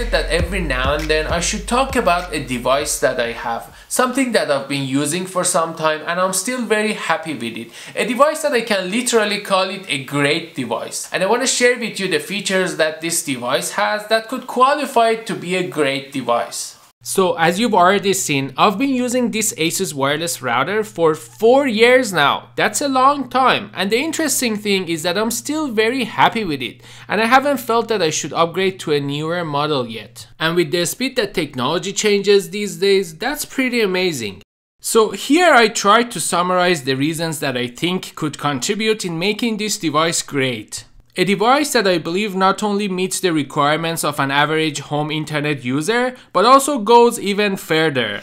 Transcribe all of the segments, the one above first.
Decided that every now and then I should talk about a device that I have, something that I've been using for some time and I'm still very happy with it. A device that I can literally call it a great device. And I want to share with you the features that this device has that could qualify it to be a great device. So as you've already seen, I've been using this Asus wireless router for 4 years now. That's a long time. And the interesting thing is that I'm still very happy with it. And I haven't felt that I should upgrade to a newer model yet. And with the speed that technology changes these days, that's pretty amazing. So here I tried to summarize the reasons that I think could contribute in making this device great. A device that I believe not only meets the requirements of an average home internet user, but also goes even further.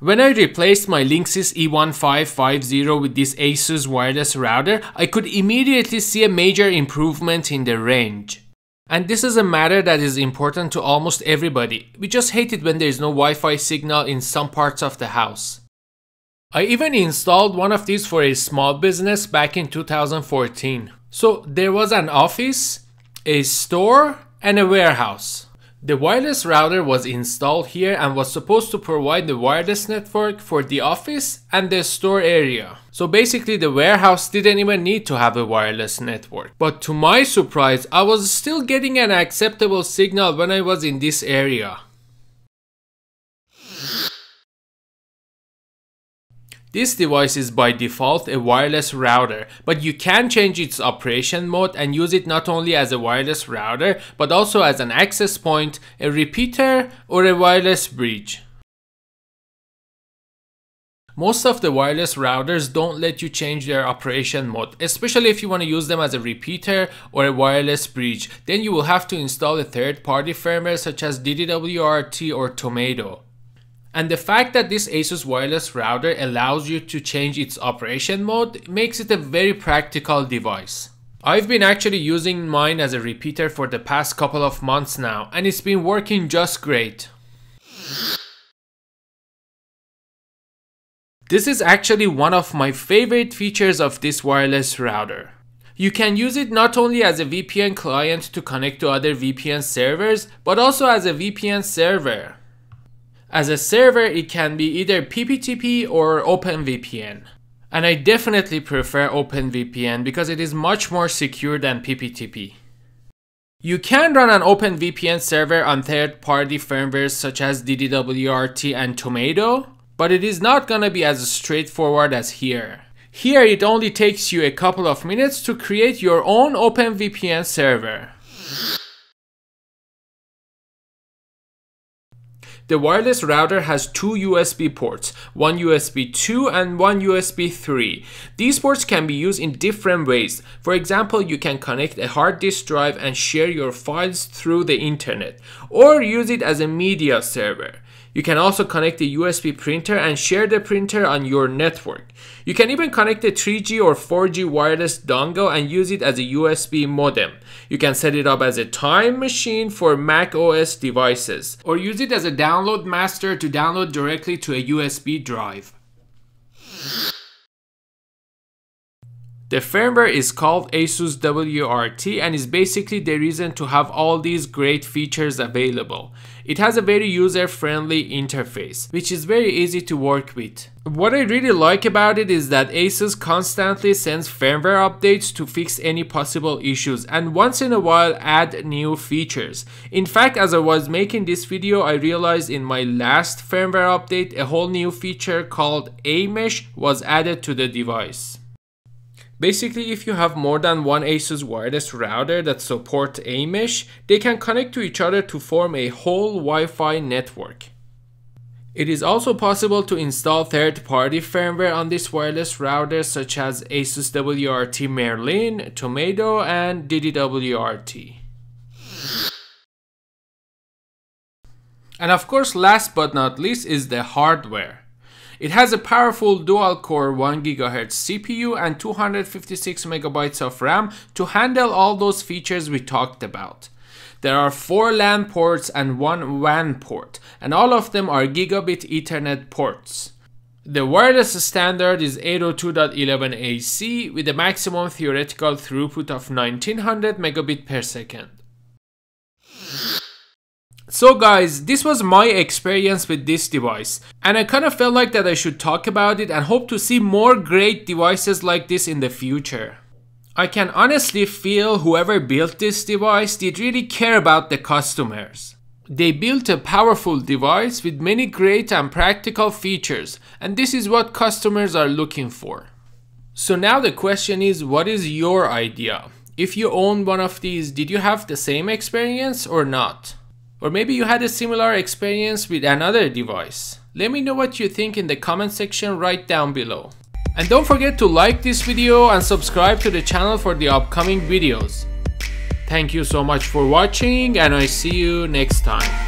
When I replaced my Linksys E1550 with this Asus wireless router, I could immediately see a major improvement in the range. And this is a matter that is important to almost everybody. We just hate it when there is no Wi-Fi signal in some parts of the house. I even installed one of these for a small business back in 2014. So there was an office, a store, and a warehouse. The wireless router was installed here and was supposed to provide the wireless network for the office and the store area. So basically the warehouse didn't even need to have a wireless network. But to my surprise, I was still getting an acceptable signal when I was in this area. This device is by default a wireless router, but you can change its operation mode and use it not only as a wireless router, but also as an access point, a repeater, or a wireless bridge. Most of the wireless routers don't let you change their operation mode, especially if you want to use them as a repeater or a wireless bridge. Then you will have to install a third-party firmware such as DDWRT or Tomato. And the fact that this Asus wireless router allows you to change its operation mode makes it a very practical device. I've been actually using mine as a repeater for the past couple of months now and it's been working just great. This is actually one of my favorite features of this wireless router. You can use it not only as a VPN client to connect to other VPN servers, but also as a VPN server. As a server, it can be either PPTP or OpenVPN. And I definitely prefer OpenVPN because it is much more secure than PPTP. You can run an OpenVPN server on third-party firmwares such as DDWRT and Tomato, but it is not gonna be as straightforward as here. Here it only takes you a couple of minutes to create your own OpenVPN server. The wireless router has two USB ports, one USB 2 and one USB 3. These ports can be used in different ways. For example, you can connect a hard disk drive and share your files through the internet, or use it as a media server. You can also connect a USB printer and share the printer on your network. You can even connect a 3G or 4G wireless dongle and use it as a USB modem. You can set it up as a time machine for Mac OS devices, or use it as a download master to download directly to a USB drive. The firmware is called Asus WRT and is basically the reason to have all these great features available. It has a very user-friendly interface, which is very easy to work with. What I really like about it is that Asus constantly sends firmware updates to fix any possible issues and once in a while add new features. In fact, as I was making this video, I realized in my last firmware update, a whole new feature called AiMesh was added to the device. Basically, if you have more than one ASUS wireless router that support AiMesh, they can connect to each other to form a whole Wi-Fi network. It is also possible to install third-party firmware on this wireless router such as Asus WRT Merlin, Tomato, and DDWRT. And of course, last but not least is the hardware. It has a powerful dual-core 1 GHz CPU and 256 MB of RAM to handle all those features we talked about. There are 4 LAN ports and 1 WAN port, and all of them are gigabit Ethernet ports. The wireless standard is 802.11ac with a maximum theoretical throughput of 1900 megabit per second. So guys, this was my experience with this device and I kind of felt like that I should talk about it and hope to see more great devices like this in the future. I can honestly feel whoever built this device did really care about the customers. They built a powerful device with many great and practical features and this is what customers are looking for. So now the question is what is your idea? If you own one of these, did you have the same experience or not? Or maybe you had a similar experience with another device. Let me know what you think in the comment section right down below. And don't forget to like this video and subscribe to the channel for the upcoming videos. Thank you so much for watching and I see you next time.